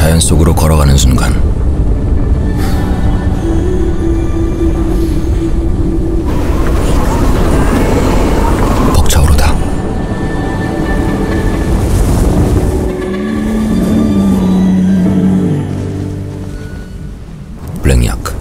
자연 속으로 걸어가는 순간 벅차오르다. 블랙약